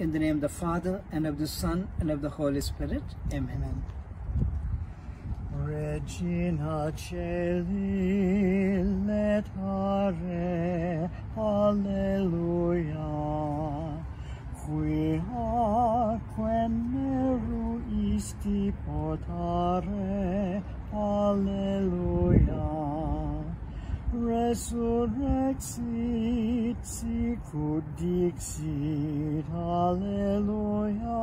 In the name of the Father, and of the Son, and of the Holy Spirit. Amen. Amen. Regina Caeli laetare, Alleluia. Quia quem meru isti potare, Alleluia. Resurrexit sicut dixit, Alleluia.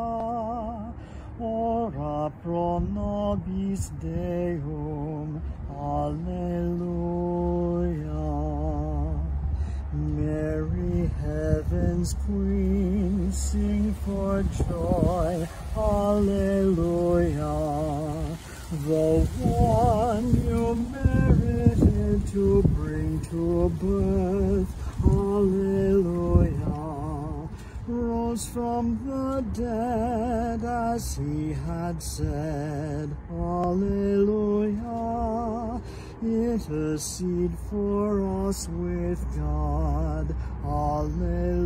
Ora pro nobis Deum, Alleluia. Mary, heaven's queen, sing for joy, Alleluia. The merited to bring to birth, Hallelujah. Rose from the dead as he had said, Hallelujah. Intercede for us with God, Hallelujah.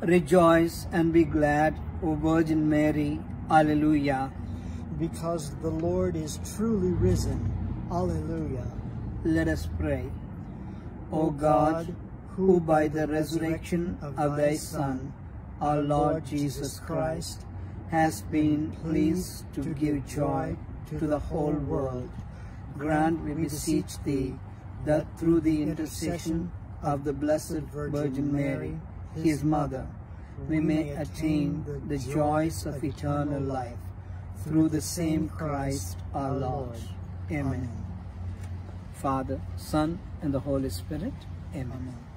Rejoice and be glad, O Virgin Mary. Alleluia. Because the Lord is truly risen, Alleluia. Let us pray. O God, who by the resurrection of thy Son, our Lord Jesus Christ, has been pleased to give joy to the whole world, grant, we beseech thee, that through the intercession of the Blessed Virgin Mary, his mother, we may attain the joys of eternal life, through the same Christ our Lord. Amen. Father, Son, and the Holy Spirit. Amen. Amen.